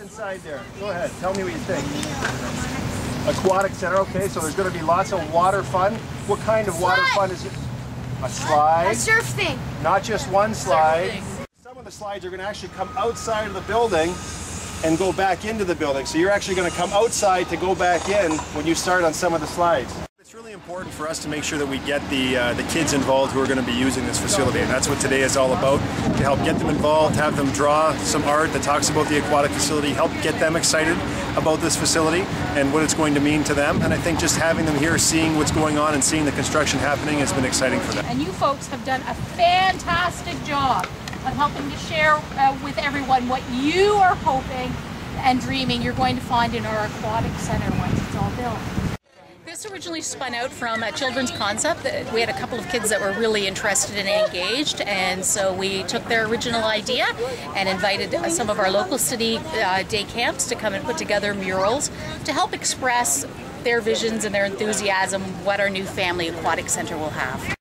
What's inside there? Go ahead. Tell me what you think. Aquatic center. Okay, so there's going to be lots of water fun. What kind of water fun is it? A slide. A surf thing. Not just one slide. Some of the slides are going to actually come outside of the building and go back into the building. So you're actually going to come outside to go back in when you start on some of the slides. Really important for us to make sure that we get the uh, the kids involved who are going to be using this facility, and that's what today is all about. To help get them involved, have them draw some art that talks about the aquatic facility, help get them excited about this facility and what it's going to mean to them. And I think just having them here, seeing what's going on, and seeing the construction happening has been exciting for them. And you folks have done a fantastic job of helping to share uh, with everyone what you are hoping and dreaming you're going to find in our aquatic center once it's all built. This originally spun out from a children's concept. We had a couple of kids that were really interested and engaged, and so we took their original idea and invited uh, some of our local city uh, day camps to come and put together murals to help express their visions and their enthusiasm what our new family aquatic center will have.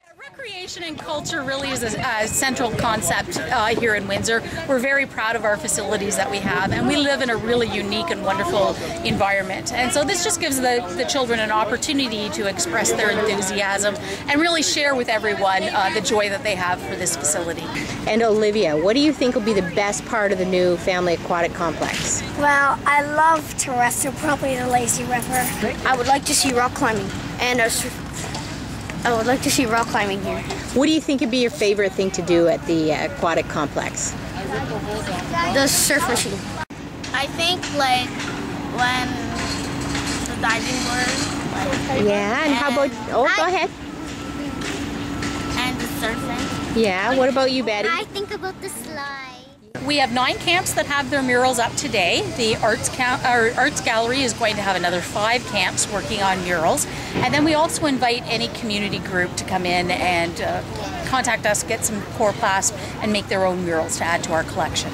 Recreation and culture really is a, a central concept uh, here in Windsor. We're very proud of our facilities that we have, and we live in a really unique and wonderful environment. And so this just gives the, the children an opportunity to express their enthusiasm and really share with everyone uh, the joy that they have for this facility. And Olivia, what do you think will be the best part of the new family aquatic complex? Well, I love to wrestle, probably the lazy river. I would like to see rock climbing and a sur- I would like to see rock climbing here. What do you think would be your favorite thing to do at the uh, aquatic complex? The surf machine. I think like when the diving board, like, Yeah, and how about, oh, go ahead. and the surfing. Yeah, what about you, Betty? I think about the slide. We have nine camps that have their murals up today. The arts our arts gallery is going to have another five camps working on murals, and then we also invite any community group to come in and uh, contact us, get some Coroplast, and make their own murals to add to our collection.